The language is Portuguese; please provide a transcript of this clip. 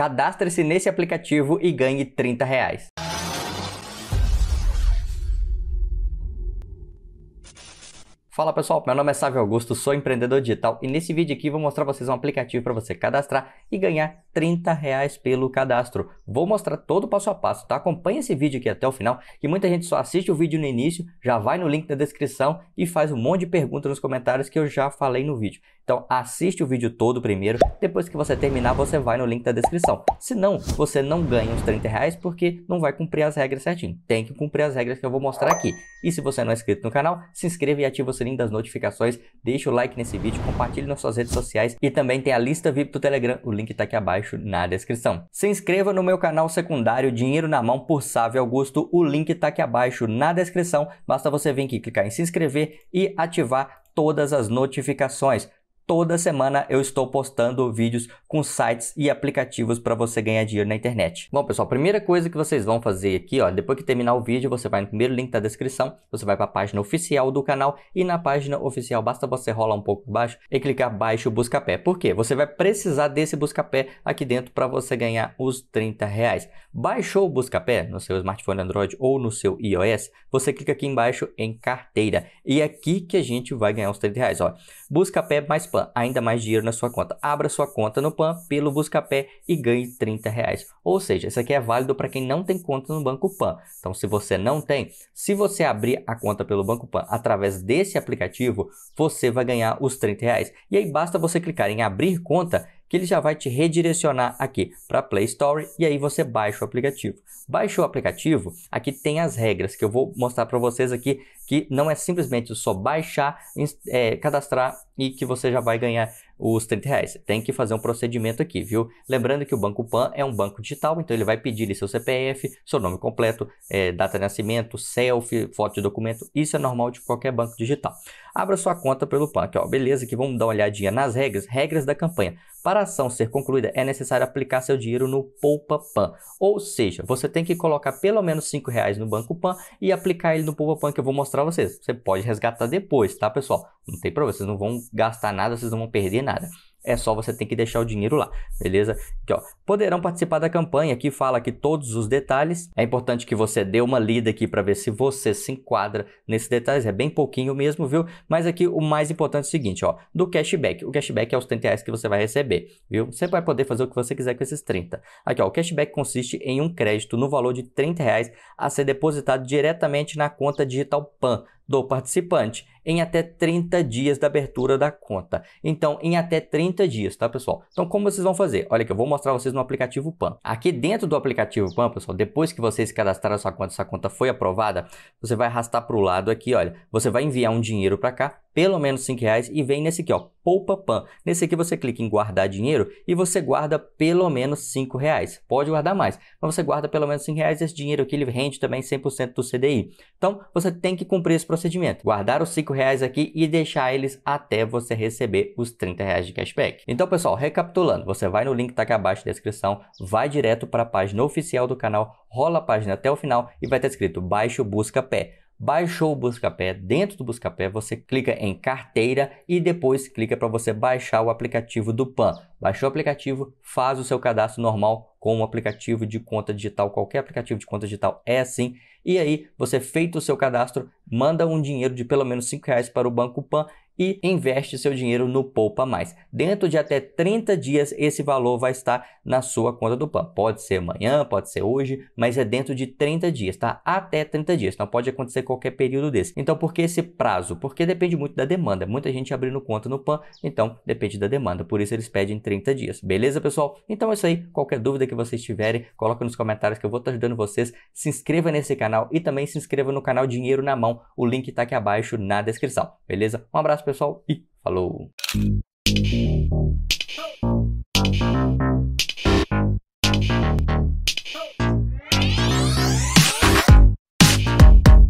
Cadastre-se nesse aplicativo e ganhe 30 reais. Fala pessoal, meu nome é Sávio Augusto, sou empreendedor digital e nesse vídeo aqui vou mostrar vocês um aplicativo para você cadastrar e ganhar 30 reais pelo cadastro. Vou mostrar todo o passo a passo, tá? Acompanhe esse vídeo aqui até o final, que muita gente só assiste o vídeo no início, já vai no link da descrição e faz um monte de perguntas nos comentários que eu já falei no vídeo. Então assiste o vídeo todo primeiro, depois que você terminar você vai no link da descrição. Se não, você não ganha os 30 reais porque não vai cumprir as regras certinho. Tem que cumprir as regras que eu vou mostrar aqui. E se você não é inscrito no canal, se inscreva e ativa o sininho das notificações, deixa o like nesse vídeo, compartilhe nas suas redes sociais e também tem a lista VIP do Telegram, o link está aqui abaixo na descrição. Se inscreva no meu canal secundário Dinheiro na Mão por Sávio Augusto, o link está aqui abaixo na descrição, basta você vir aqui clicar em se inscrever e ativar todas as notificações. Toda semana eu estou postando vídeos com sites e aplicativos para você ganhar dinheiro na internet. Bom, pessoal, a primeira coisa que vocês vão fazer aqui, ó, depois que terminar o vídeo, você vai no primeiro link da descrição, você vai para a página oficial do canal e na página oficial basta você rolar um pouco baixo e clicar baixo buscapé. Por quê? Você vai precisar desse buscapé aqui dentro para você ganhar os 30 reais. Baixou o buscapé no seu smartphone Android ou no seu iOS, você clica aqui embaixo em carteira e é aqui que a gente vai ganhar os 30 reais. Ó. Buscapé mais PAN, ainda mais dinheiro na sua conta. Abra sua conta no PAN pelo Buscapé e ganhe 30 reais. Ou seja, isso aqui é válido para quem não tem conta no Banco Pan. Então, se você não tem, se você abrir a conta pelo Banco Pan através desse aplicativo, você vai ganhar os 30 reais. E aí basta você clicar em abrir conta que ele já vai te redirecionar aqui para Play Store e aí você baixa o aplicativo. Baixou o aplicativo, aqui tem as regras que eu vou mostrar para vocês aqui, que não é simplesmente só baixar, é, cadastrar e que você já vai ganhar os 30 reais. Tem que fazer um procedimento aqui, viu? Lembrando que o Banco Pan é um banco digital, então ele vai pedir seu CPF, seu nome completo, é, data de nascimento, selfie, foto de documento. Isso é normal de qualquer banco digital. Abra sua conta pelo Pan, aqui, ó, beleza, aqui vamos dar uma olhadinha nas regras, regras da campanha. Para a ação ser concluída, é necessário aplicar seu dinheiro no Poupa Pan. Ou seja, você tem que colocar pelo menos 5 reais no Banco Pan e aplicar ele no Poupa Pan que eu vou mostrar a vocês. Você pode resgatar depois, tá, pessoal? Não tem problema, vocês não vão gastar nada, vocês não vão perder nada é só você ter que deixar o dinheiro lá, beleza? Aqui, ó. Poderão participar da campanha, aqui fala aqui todos os detalhes. É importante que você dê uma lida aqui para ver se você se enquadra nesses detalhes, é bem pouquinho mesmo, viu? Mas aqui o mais importante é o seguinte, ó, do cashback. O cashback é os 30 reais que você vai receber, viu? Você vai poder fazer o que você quiser com esses 30. Aqui, ó, o cashback consiste em um crédito no valor de 30 reais a ser depositado diretamente na conta digital PAN do participante em até 30 dias da abertura da conta. Então, em até 30 dias, tá, pessoal? Então, como vocês vão fazer? Olha que eu vou mostrar vocês no aplicativo PAN. Aqui dentro do aplicativo PAN, pessoal, depois que vocês cadastraram sua conta, sua conta foi aprovada, você vai arrastar para o lado aqui, olha, você vai enviar um dinheiro para cá, pelo menos 5 reais e vem nesse aqui, ó, Poupa Pan. Nesse aqui você clica em guardar dinheiro e você guarda pelo menos 5 reais. Pode guardar mais, mas você guarda pelo menos 5 reais esse dinheiro aqui ele rende também 100% do CDI. Então você tem que cumprir esse procedimento, guardar os 5 reais aqui e deixar eles até você receber os 30 reais de cashback. Então pessoal, recapitulando, você vai no link que está aqui abaixo na descrição, vai direto para a página oficial do canal, rola a página até o final e vai estar escrito Baixe o Busca Pé. Baixou o Buscapé, dentro do Buscapé você clica em carteira e depois clica para você baixar o aplicativo do PAN. Baixou o aplicativo, faz o seu cadastro normal com o aplicativo de conta digital, qualquer aplicativo de conta digital é assim. E aí, você feito o seu cadastro, manda um dinheiro de pelo menos 5 reais para o Banco Pan e investe seu dinheiro no Poupa Mais. Dentro de até 30 dias, esse valor vai estar na sua conta do PAN. Pode ser amanhã, pode ser hoje, mas é dentro de 30 dias, tá? Até 30 dias. Não pode acontecer qualquer período desse. Então, por que esse prazo? Porque depende muito da demanda. Muita gente abrindo conta no PAN, então depende da demanda. Por isso eles pedem 30 dias. Beleza, pessoal? Então é isso aí. Qualquer dúvida que vocês tiverem, coloca nos comentários que eu vou estar ajudando vocês. Se inscreva nesse canal e também se inscreva no canal Dinheiro na Mão. O link está aqui abaixo na descrição. Beleza? Um abraço, pessoal, e falou!